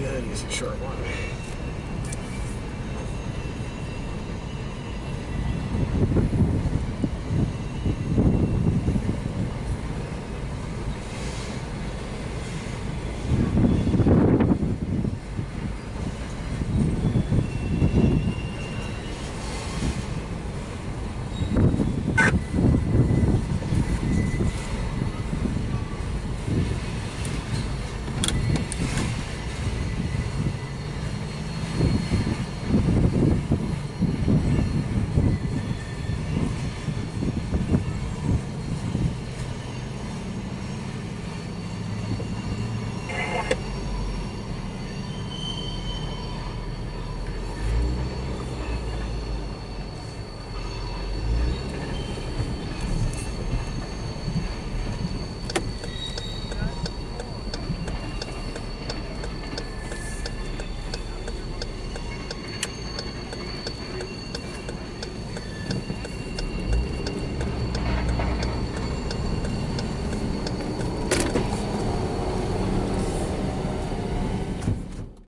Yeah, it's a short one.